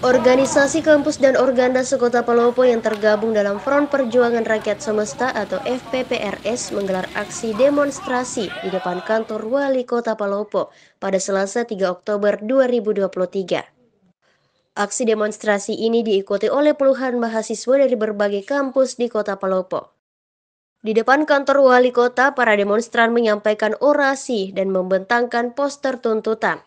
Organisasi kampus dan organda sekota Palopo yang tergabung dalam Front Perjuangan Rakyat Semesta atau FPPRS menggelar aksi demonstrasi di depan kantor Wali Kota Palopo pada Selasa 3 Oktober 2023. Aksi demonstrasi ini diikuti oleh puluhan mahasiswa dari berbagai kampus di Kota Palopo. Di depan kantor wali kota, para demonstran menyampaikan orasi dan membentangkan poster tuntutan.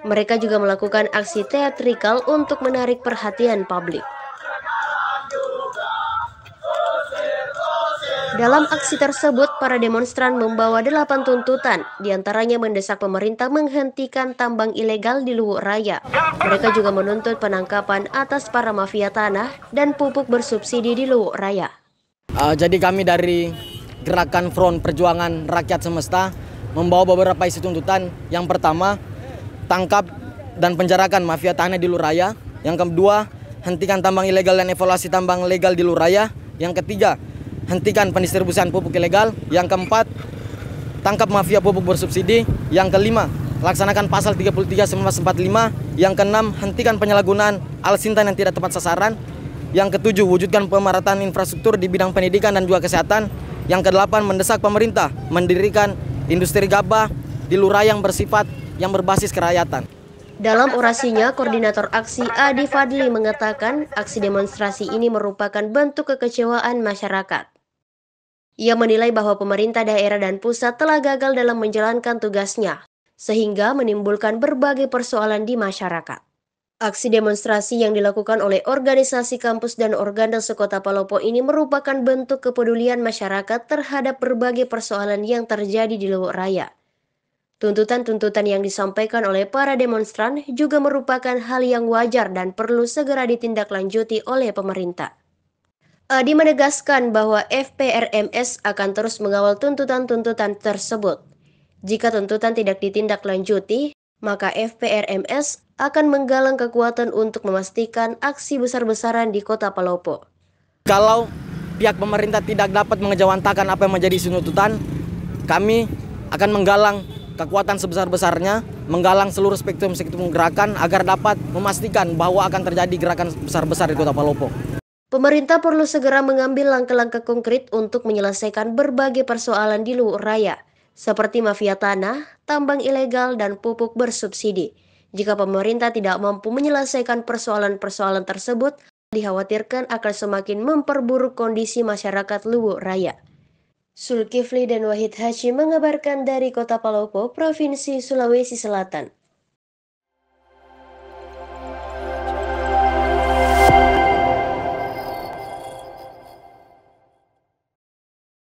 Mereka juga melakukan aksi teatrikal untuk menarik perhatian publik. Dalam aksi tersebut, para demonstran membawa delapan tuntutan, di antaranya mendesak pemerintah menghentikan tambang ilegal di Luwuk Raya. Mereka juga menuntut penangkapan atas para mafia tanah dan pupuk bersubsidi di Luwuk Raya. Uh, jadi kami dari Gerakan Front Perjuangan Rakyat Semesta membawa beberapa isi tuntutan. Yang pertama, tangkap dan penjarakan mafia tanah di Luraya. Yang kedua, hentikan tambang ilegal dan evaluasi tambang legal di Luraya. Yang ketiga, hentikan pendistribusian pupuk ilegal. Yang keempat, tangkap mafia pupuk bersubsidi. Yang kelima, laksanakan pasal 33 1945. Yang keenam, hentikan penyalahgunaan al-sintan yang tidak tepat sasaran. Yang ketujuh, wujudkan pemerataan infrastruktur di bidang pendidikan dan juga kesehatan. Yang kedelapan, mendesak pemerintah mendirikan industri gabah di lurah yang bersifat yang berbasis kerakyatan. Dalam orasinya, Koordinator Aksi Adi Fadli mengatakan aksi demonstrasi ini merupakan bentuk kekecewaan masyarakat. Ia menilai bahwa pemerintah daerah dan pusat telah gagal dalam menjalankan tugasnya, sehingga menimbulkan berbagai persoalan di masyarakat. Aksi demonstrasi yang dilakukan oleh organisasi kampus dan organda sekota Palopo ini merupakan bentuk kepedulian masyarakat terhadap berbagai persoalan yang terjadi di Luwuk Raya. Tuntutan-tuntutan yang disampaikan oleh para demonstran juga merupakan hal yang wajar dan perlu segera ditindaklanjuti oleh pemerintah. Adi menegaskan bahwa FPRMS akan terus mengawal tuntutan-tuntutan tersebut. Jika tuntutan tidak ditindaklanjuti, maka FPRMS akan menggalang kekuatan untuk memastikan aksi besar-besaran di kota Palopo. Kalau pihak pemerintah tidak dapat mengejawantakan apa yang menjadi tuntutan, kami akan menggalang kekuatan sebesar-besarnya menggalang seluruh spektrum-spektrum gerakan agar dapat memastikan bahwa akan terjadi gerakan besar-besar di Kota Palopo. Pemerintah perlu segera mengambil langkah-langkah konkret untuk menyelesaikan berbagai persoalan di luar raya, seperti mafia tanah, tambang ilegal, dan pupuk bersubsidi. Jika pemerintah tidak mampu menyelesaikan persoalan-persoalan tersebut, dikhawatirkan akan semakin memperburuk kondisi masyarakat Luwu Raya. Sulkifli dan Wahid Hashim mengabarkan dari Kota Palopo, Provinsi Sulawesi Selatan.